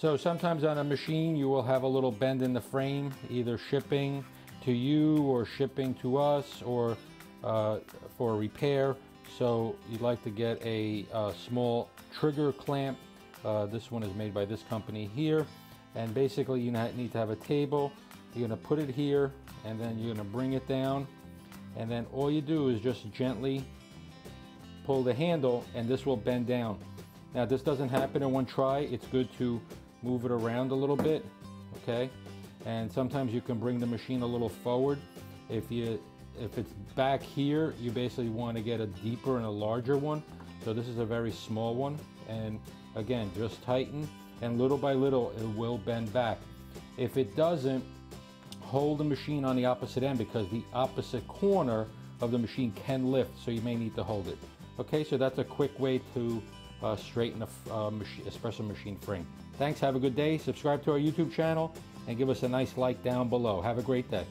So sometimes on a machine you will have a little bend in the frame, either shipping to you or shipping to us or uh, for repair. So you'd like to get a, a small trigger clamp. Uh, this one is made by this company here. And basically you need to have a table. You're gonna put it here and then you're gonna bring it down. And then all you do is just gently pull the handle and this will bend down. Now this doesn't happen in one try. It's good to move it around a little bit, okay? And sometimes you can bring the machine a little forward. If you if it's back here, you basically want to get a deeper and a larger one. So this is a very small one. And again, just tighten and little by little, it will bend back. If it doesn't, hold the machine on the opposite end because the opposite corner of the machine can lift, so you may need to hold it. Okay, so that's a quick way to uh, straighten a uh, machine, espresso machine frame. Thanks, have a good day. Subscribe to our YouTube channel and give us a nice like down below. Have a great day.